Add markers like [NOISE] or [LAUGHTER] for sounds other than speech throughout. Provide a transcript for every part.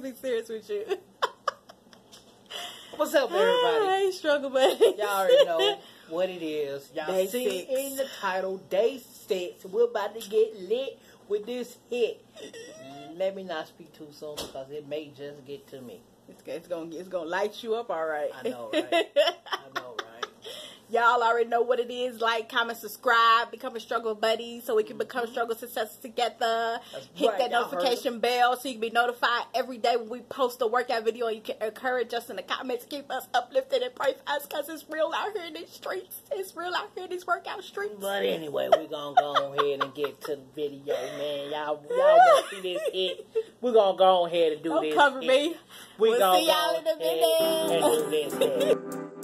be serious with you. [LAUGHS] What's up, everybody? Ah, hey, struggle buddy. [LAUGHS] Y'all already know what it is. Y'all Day see six. in the title, Day 6. We're about to get lit with this HIIT. Let me not speak too soon because it may just get to me. It's, it's gonna it's gonna light you up, all right. I know, right? [LAUGHS] I know, right? Y'all already know what it is. Like, comment, subscribe, become a struggle buddy so we can mm-hmm. become struggle success together. That's Hit right, that notification bell so you can be notified every day when we post a workout video. And you can encourage us in the comments, keep us uplifted and pray for us because it's real out here in these streets. It's real out here in these workout streets. But anyway, we're going to go ahead and get to the video, man. Y'all, y'all want to see this [LAUGHS] HIIT? We're going to go ahead and do Don't this cover HIIT. me. We We'll gonna see y'all in go ahead And do this [LAUGHS]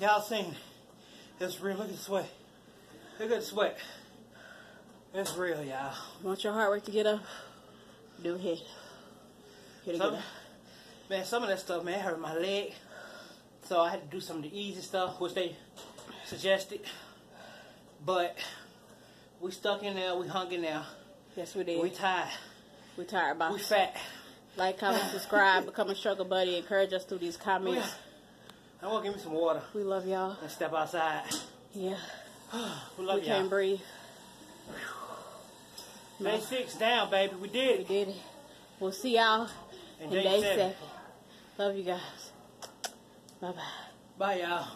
y'all seen it. It's real. Look at the sweat. Look at the sweat. It's real, y'all. Want your heart rate to get up? Do it. Get Some, up. man, some of that stuff, man, hurt my leg. So I had to do some of the easy stuff, which they suggested. But we stuck in there. We hung in there. Yes, we did. We tired. We tired, We boss. fat. Like, comment, subscribe, become a struggle buddy. Encourage us through these comments. I want to give me some water We love y'all. and step outside. Yeah. [SIGHS] We love we y'all. can't breathe. Day six down, baby. We did it. We did it. We'll see y'all in day day seven. seven. Love you guys. Bye bye. Bye, y'all.